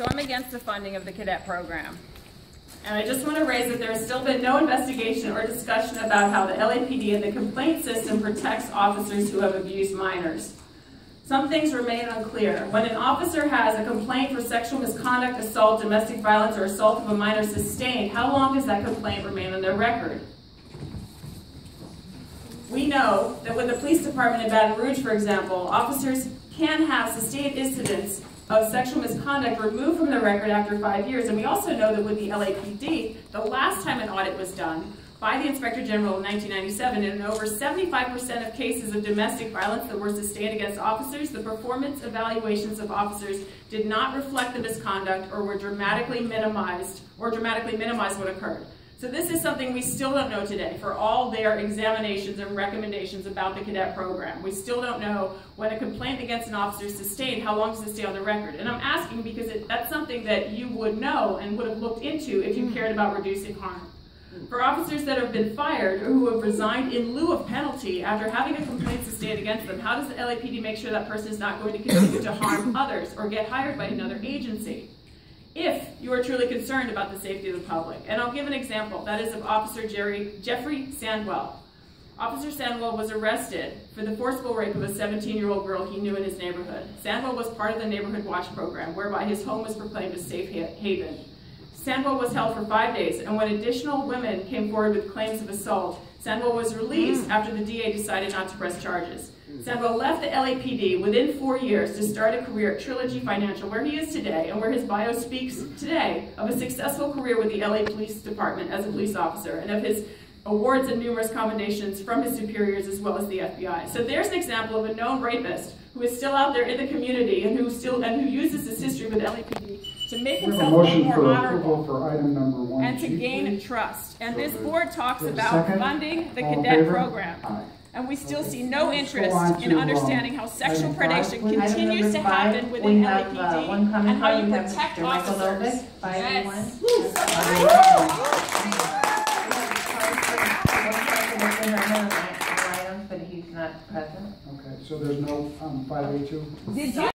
So I'm against the funding of the cadet program. And I just want to raise that there has still been no investigation or discussion about how the LAPD and the complaint system protects officers who have abused minors. Some things remain unclear. When an officer has a complaint for sexual misconduct, assault, domestic violence, or assault of a minor sustained, how long does that complaint remain on their record? We know that with the police department in Baton Rouge, for example, officers can have sustained incidents of sexual misconduct removed from the record after five years. And we also know that with the LAPD, the last time an audit was done by the Inspector General in 1997, in over 75% of cases of domestic violence that were sustained against officers, the performance evaluations of officers did not reflect the misconduct or were dramatically minimized or dramatically minimized what occurred. So this is something we still don't know today for all their examinations and recommendations about the cadet program. We still don't know when a complaint against an officer is sustained, how long does it stay on the record? And I'm asking because it, that's something that you would know and would have looked into if you cared about reducing harm. For officers that have been fired or who have resigned in lieu of penalty after having a complaint sustained against them, how does the LAPD make sure that person is not going to continue to harm others or get hired by another agency? If you are truly concerned about the safety of the public. And I'll give an example. That is of Officer Jerry, Jeffrey Sandwell. Officer Sandwell was arrested for the forcible rape of a 17-year-old girl he knew in his neighborhood. Sandwell was part of the Neighborhood Watch program, whereby his home was proclaimed a safe haven. Sandwell was held for five days, and when additional women came forward with claims of assault, Sandwell was released mm. after the DA decided not to press charges. Sandwell left the LAPD within four years to start a career at Trilogy Financial, where he is today, and where his bio speaks today of a successful career with the LA Police Department as a police officer, and of his awards and numerous commendations from his superiors as well as the FBI. So there's an example of a known rapist who is still out there in the community and who still and who uses his history with LAPD to make himself more honorable for item number one, and to gain please. trust. And this board talks about funding the All cadet program. Aye. And we still see no interest in understanding how sexual predation continues to happen within have, LAPD uh, and how you protect Mr. Michael officers. Novick, by Yes. Not present. Okay, so there's no, um, five eight two? Did you